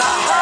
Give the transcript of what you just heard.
감사합니다.